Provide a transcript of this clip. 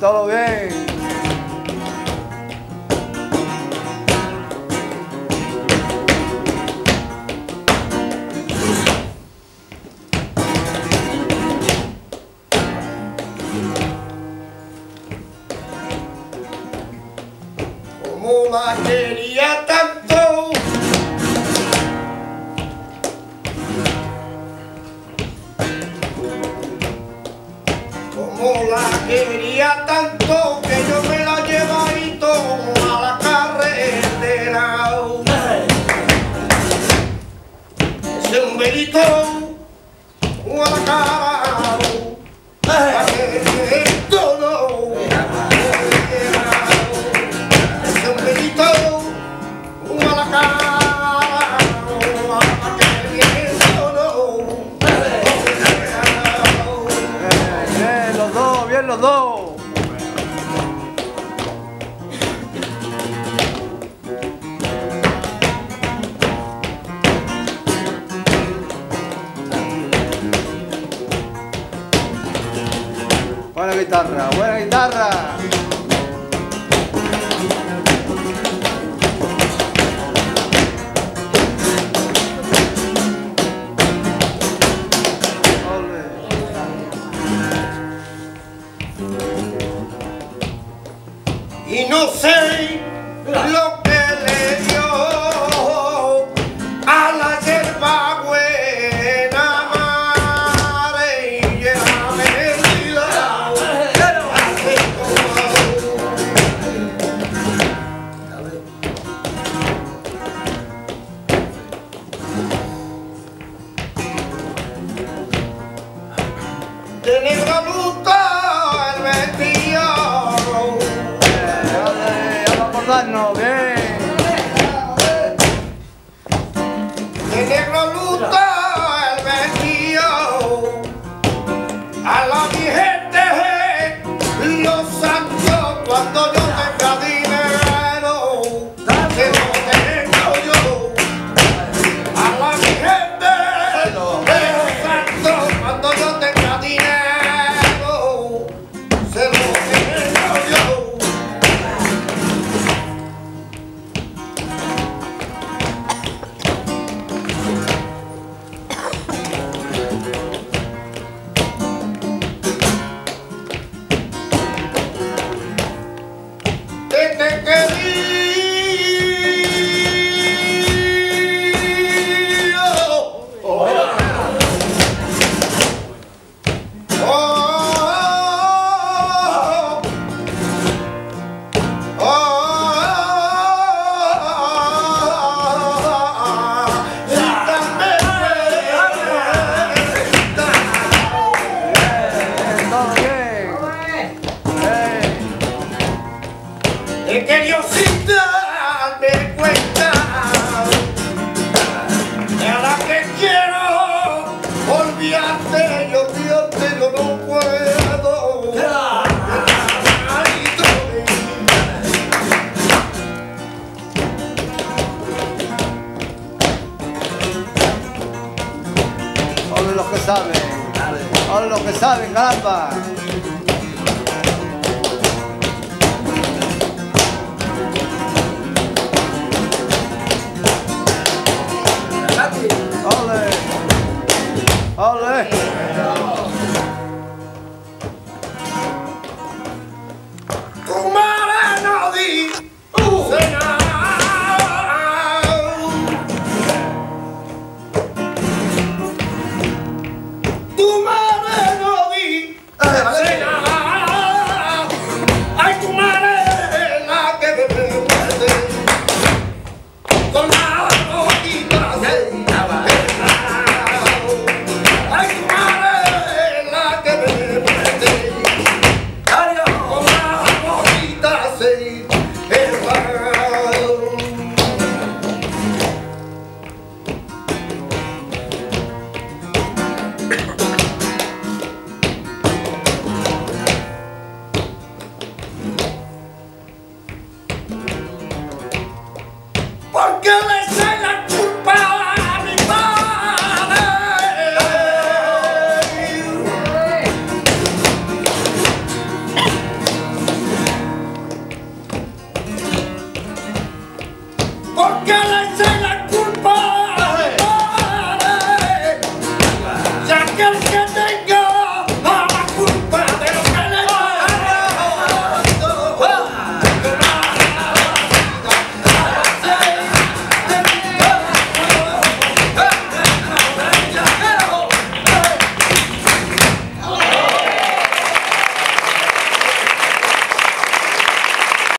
todo bien. Como la quería tanto que yo me la llevarito a la carretera. Ese humberito a la cara. Pa' que todo ese humberito a la cara. Pa' que viene todo. Bien, los dos, Buena guitarra, buena guitarra. Ole. y no sé a la mi gente los santos cuando yo Que Diosita me cuenta de la que quiero olvidarte, yo olvidarte yo no puedo. Ay. Ole los que saben. Ole los que saben, caramba. Olé!